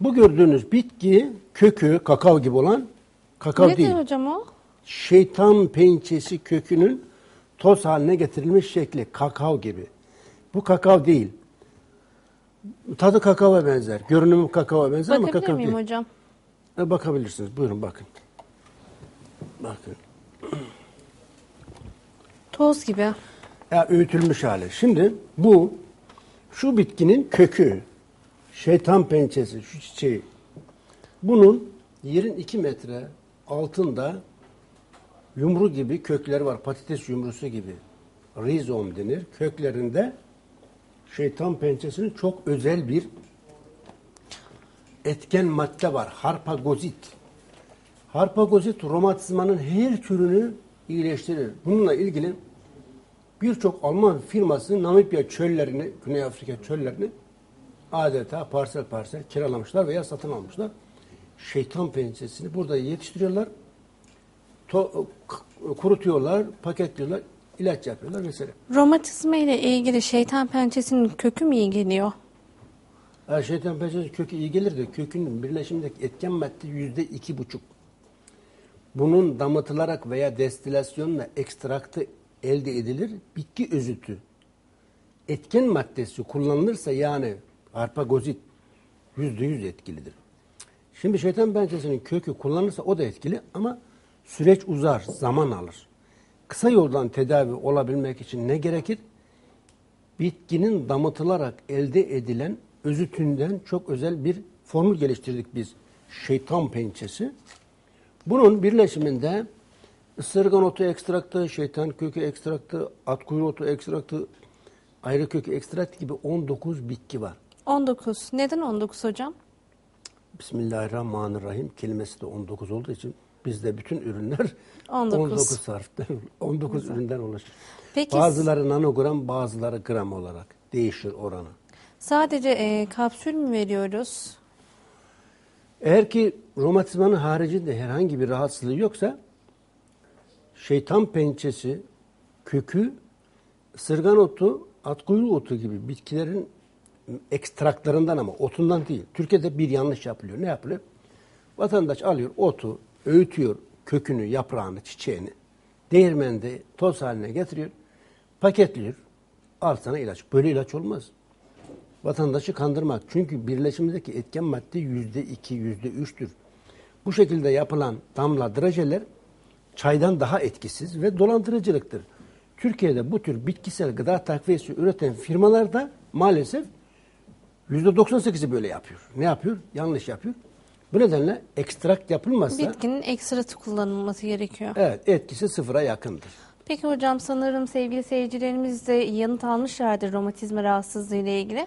Bu gördüğünüz bitki kökü kakao gibi olan kakao Nedir değil. hocam o? Şeytan pençesi kökünün toz haline getirilmiş şekli kakao gibi. Bu kakao değil. Tadı kakaoya benzer. Görünümü kakaoya benzer ama Bakabilir kakao miyim değil. hocam? E, bakabilirsiniz. Buyurun bakın. Bakın. Toz gibi. Ya öğütülmüş hali. Şimdi bu şu bitkinin kökü, şeytan pençesi, şu çiçeği. Bunun yerin iki metre altında yumru gibi kökleri var. Patates yumrusu gibi. Rizom denir. Köklerinde şeytan pençesinin çok özel bir etken madde var. Harpagozit. Harpagozit romatizmanın her türünü iyileştirir. Bununla ilgili birçok Alman firması Namibya çöllerini, Güney Afrika çöllerini adeta parsel parsel kiralamışlar veya satın almışlar. Şeytan pençesini burada yetiştiriyorlar. To- kurutuyorlar, paketliyorlar, ilaç yapıyorlar vesaire. Romatizma ile ilgili şeytan pençesinin kökü mü iyi geliyor? Ha, şeytan pençesi kökü iyi gelir de kökünün birleşimindeki etken madde yüzde iki buçuk. Bunun damıtılarak veya destilasyonla ekstraktı elde edilir. Bitki özütü. Etken maddesi kullanılırsa yani arpagozit yüzde yüz etkilidir. Şimdi şeytan pençesinin kökü kullanılırsa o da etkili ama süreç uzar, zaman alır. Kısa yoldan tedavi olabilmek için ne gerekir? bitkinin damıtılarak elde edilen özütünden çok özel bir formül geliştirdik biz. Şeytan pençesi. Bunun birleşiminde ısırgan otu ekstraktı, şeytan kökü ekstraktı, at kuyruğu otu ekstraktı, ayrı kökü ekstraktı gibi 19 bitki var. 19. Neden 19 hocam? Bismillahirrahmanirrahim kelimesi de 19 olduğu için bizde bütün ürünler 19. 19 harften, 19 üründen oluşur. Peki Bazıları nanogram, bazıları gram olarak değişir oranı. sadece e, kapsül mü veriyoruz? Eğer ki romatizmanın haricinde herhangi bir rahatsızlığı yoksa şeytan pençesi, kökü, ısırgan otu, at kuyruğu otu gibi bitkilerin ekstraklarından ama otundan değil. Türkiye'de bir yanlış yapılıyor. Ne yapılıyor? Vatandaş alıyor otu, öğütüyor kökünü, yaprağını, çiçeğini. Değirmende toz haline getiriyor, paketliyor. Al sana ilaç. Böyle ilaç olmaz vatandaşı kandırmak. Çünkü birleşimdeki etken madde yüzde iki, yüzde üçtür. Bu şekilde yapılan damla drajeler çaydan daha etkisiz ve dolandırıcılıktır. Türkiye'de bu tür bitkisel gıda takviyesi üreten firmalar da maalesef 98'i böyle yapıyor. Ne yapıyor? Yanlış yapıyor. Bu nedenle ekstrakt yapılmazsa Bitkinin ekstratı kullanılması gerekiyor. evet etkisi sıfıra yakındır. Peki hocam sanırım sevgili seyircilerimiz de yanıt almışlardır romatizma rahatsızlığı ile ilgili.